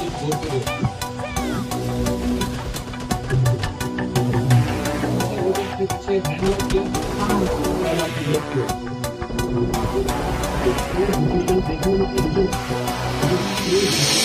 这些我都去去，没有去。啊，不要去。这些我都去，这些我都去。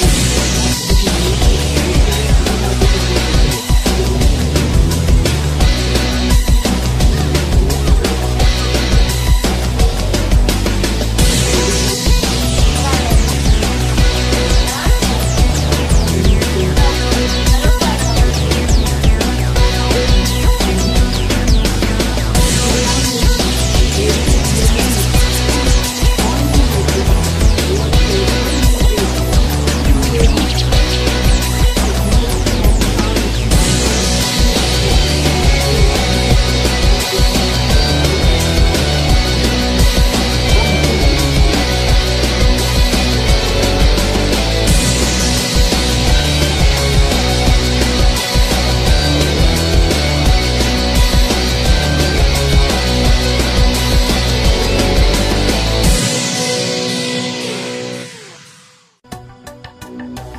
Bye.